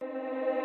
you